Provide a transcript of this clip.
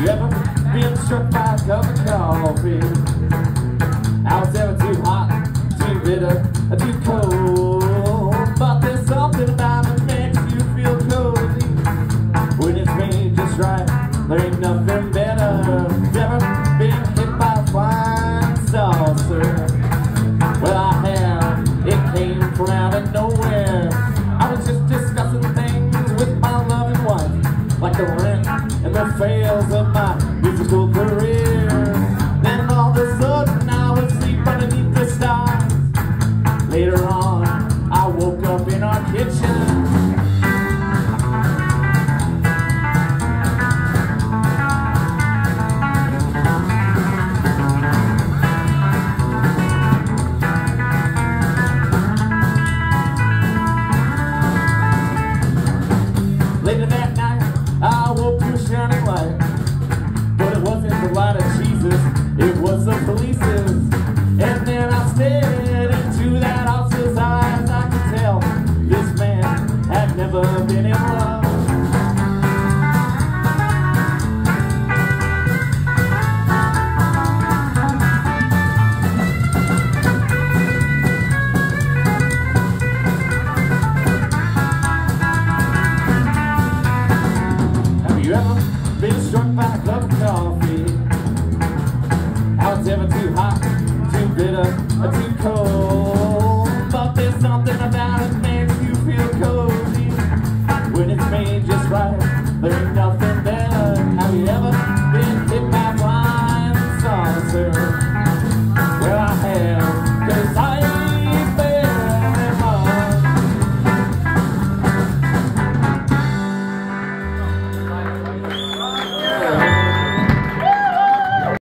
you ever been struck by a cup of coffee? I was ever too hot, too bitter, or too cold. But there's something about it makes you feel cozy. When it's made just right, there ain't nothing better. Fails of my musical career. Then all of a sudden, I was asleep underneath the stars. Later on, I woke up in our kitchen. Later that night, never been in love. Been struck by a cup of coffee How it's ever too hot, too bitter, or too cold